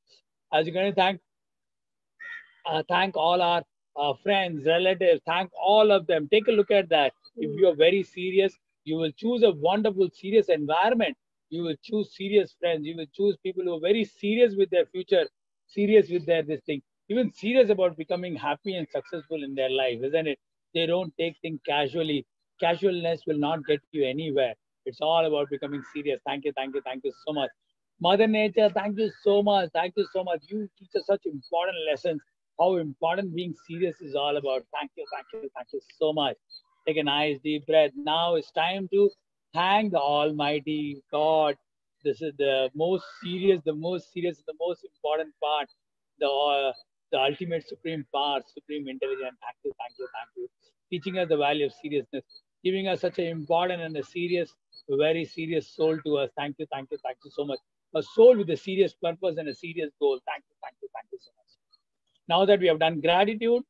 As you're going to thank, uh, thank all our uh, friends, relatives, thank all of them. Take a look at that. If you are very serious, you will choose a wonderful, serious environment. You will choose serious friends. You will choose people who are very serious with their future, serious with their this thing, even serious about becoming happy and successful in their life, isn't it? They don't take things casually. Casualness will not get you anywhere. It's all about becoming serious. Thank you, thank you, thank you so much. Mother Nature, thank you so much. Thank you so much. You teach us such important lessons. How important being serious is all about. Thank you, thank you, thank you so much. Take a nice deep breath. Now it's time to thank the Almighty God. This is the most serious, the most serious, the most important part. The uh, the ultimate supreme power, supreme intelligence. Thank you, thank you, thank you. Teaching us the value of seriousness, giving us such an important and a serious very serious soul to us. Thank you, thank you, thank you so much. A soul with a serious purpose and a serious goal. Thank you, thank you, thank you so much. Now that we have done gratitude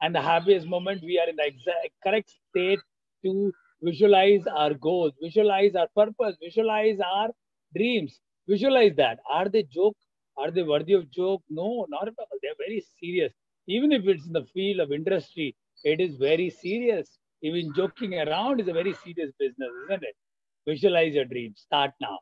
and the happiest moment, we are in the exact correct state to visualize our goals, visualize our purpose, visualize our dreams. Visualize that. Are they joke? Are they worthy of joke? No, not at all. They're very serious. Even if it's in the field of industry, it is very serious. Even joking around is a very serious business, isn't it? Visualize your dreams. Start now.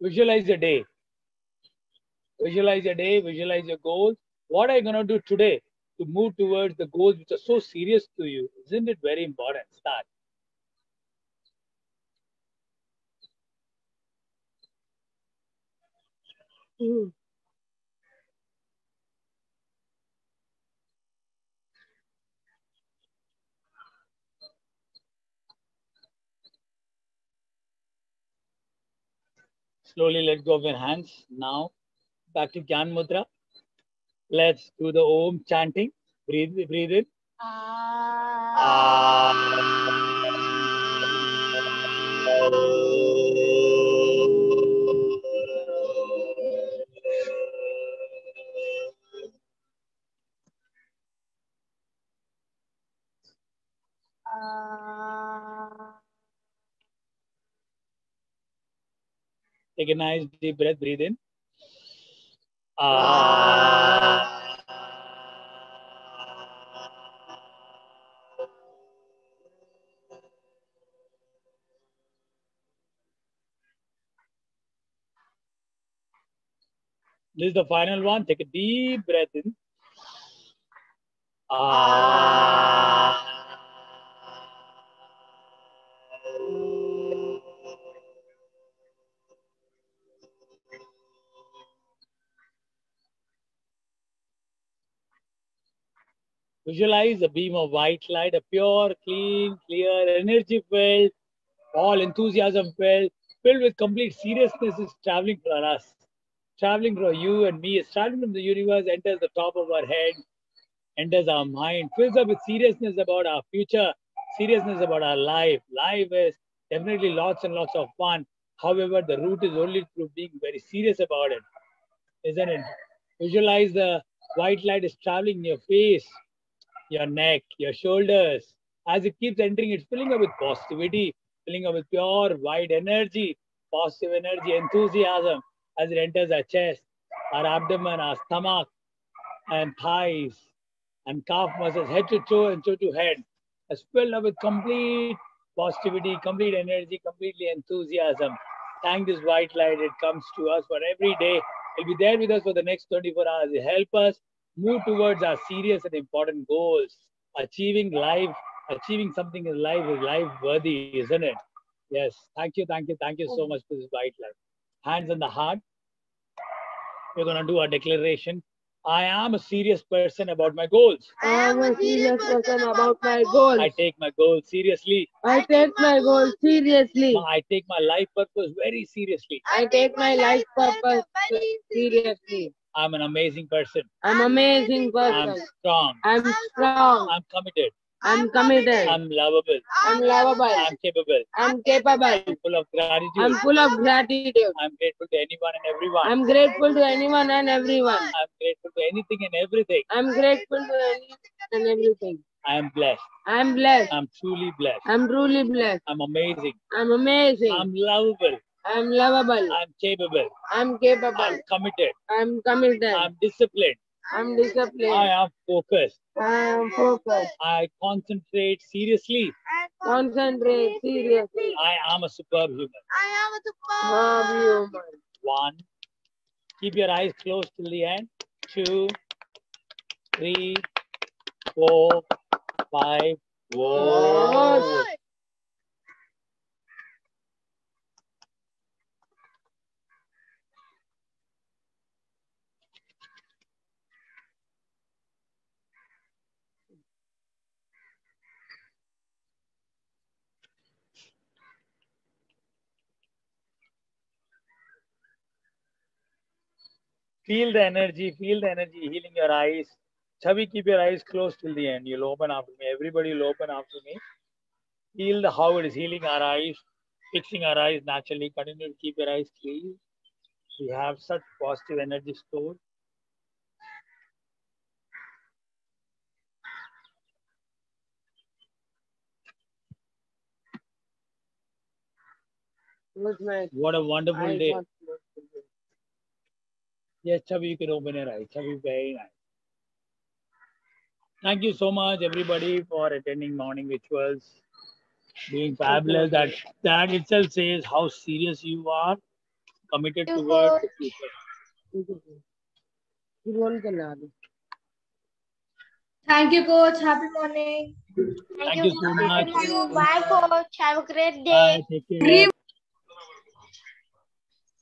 Visualize your day. Visualize your day, visualize your goals. What are you going to do today to move towards the goals which are so serious to you? Isn't it very important? Start. Mhm. Slowly let go of your hands. Now, back to Gyan Mudra. Let's do the Om chanting. Breathe, breathe in. Ah. Take a nice deep breath. Breathe in. Ah. This is the final one. Take a deep breath in. Visualize a beam of white light, a pure, clean, clear, energy filled, all enthusiasm filled, filled with complete seriousness is traveling for us. Traveling for you and me, it's traveling from the universe, enters the top of our head, enters our mind, fills up with seriousness about our future, seriousness about our life. Life is definitely lots and lots of fun. However, the root is only through being very serious about it, isn't it? Visualize the white light is traveling in your face, your neck, your shoulders. As it keeps entering, it's filling up with positivity, filling up with pure white energy, positive energy, enthusiasm as it enters our chest, our abdomen, our stomach, and thighs, and calf muscles, head to toe and toe to head. It's filled up with complete positivity, complete energy, completely enthusiasm. Thank this white light. It comes to us for every day. It'll be there with us for the next 24 hours. It help us move towards our serious and important goals. Achieving life, achieving something in life is life worthy, isn't it? Yes. Thank you, thank you, thank you so much for this light. Hands on the heart. We're gonna do a declaration. I am a serious person about my goals. I am a serious person about my goals. I take my goals seriously. I take my goals seriously. I take my life purpose very seriously. I take my life purpose seriously. I'm an amazing person. I'm amazing person. I'm strong. I'm strong. I'm committed. I'm committed. I'm lovable. I'm lovable. I'm capable. I'm capable. I'm full of gratitude. I'm full of gratitude. I'm grateful to anyone and everyone. I'm grateful to anyone and everyone. I'm grateful to anything and everything. I'm grateful to anything and everything. I am blessed. I'm blessed. I'm truly blessed. I'm truly blessed. I'm amazing. I'm amazing. I'm lovable. I'm lovable. I'm capable. I'm capable. I'm committed. I'm committed. I'm disciplined. I'm disciplined. I am focused. I am focused. I concentrate seriously. Concentrate seriously. I am a superb human. Love you, man. One. Keep your eyes closed till the end. Two, three, four, five. Whoa. Feel the energy, feel the energy healing your eyes. Chavi, keep your eyes closed till the end. You'll open after me. Everybody will open after me. Feel the how it is healing our eyes, fixing our eyes naturally. Continue to keep your eyes clean. We have such positive energy stored. What a wonderful day. Yes, Chavi, you can open your eyes. Chavi, very nice. Thank you so much, everybody, for attending morning rituals. Being fabulous. That that itself says how serious you are, committed towards work. future. Thank you, coach. Happy morning. Thank, Thank you, you so much. Thank you. Bye, coach. Have a great day. Bye,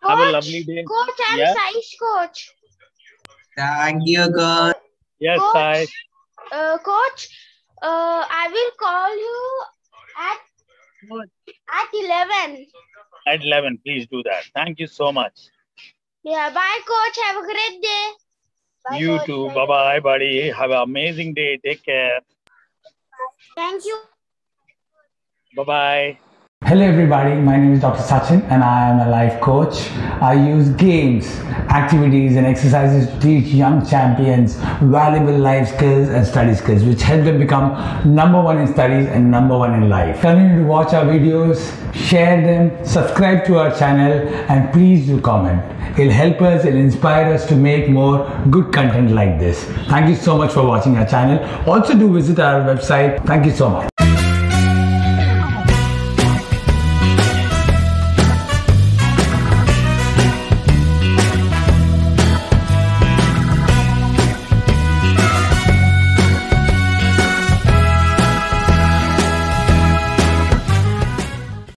care. Dream. Have a lovely day. Coach, I'm Yeah. Sai's coach. Thank you, coach. Yes, Coach. Sai. Uh, coach, uh, I will call you at at eleven. At 11, please do that. Thank you so much. Yeah. Bye, coach. Have a great day. Bye, you coach. too. Bye bye, buddy. Have an amazing day. Take care. Thank you. Bye bye. Hello everybody, my name is Dr. Sachin and I am a life coach. I use games, activities and exercises to teach young champions valuable life skills and study skills which help them become number one in studies and number one in life. Continue to watch our videos, share them, subscribe to our channel and please do comment. It'll help us, it'll inspire us to make more good content like this. Thank you so much for watching our channel. Also do visit our website. Thank you so much.